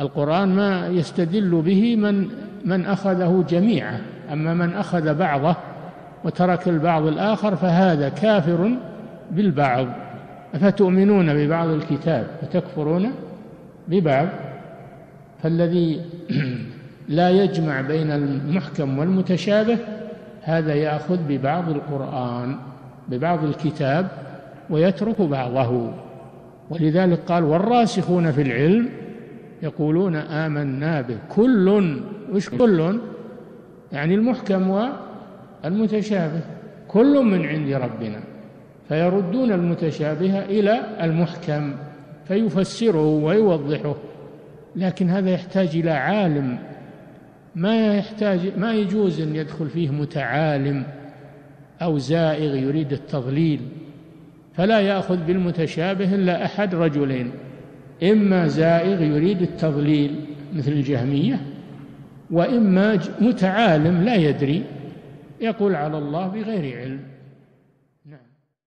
القرآن ما يستدل به من من أخذه جميعا. أما من أخذ بعضه وترك البعض الآخر فهذا كافر بالبعض. أفتؤمنون ببعض الكتاب؟ وتكفرون ببعض؟ فالذي لا يجمع بين المحكم والمتشابه هذا يأخذ ببعض القرآن ببعض الكتاب ويترك بعضه. ولذلك قال والراسخون في العلم يقولون آمنا به. كل وش كل؟ يعني المحكم والمتشابه. كل من عند ربنا. فيردون المتشابه إلى المحكم فيفسره ويوضحه. لكن هذا يحتاج إلى عالم. ما يحتاج ما يجوز أن يدخل فيه متعالم أو زائغ يريد التضليل. فلا يأخذ بالمتشابه إلا أحد رجلين. إما زائغ يريد التضليل مثل الجهمية وإما متعالم لا يدري يقول على الله بغير علم.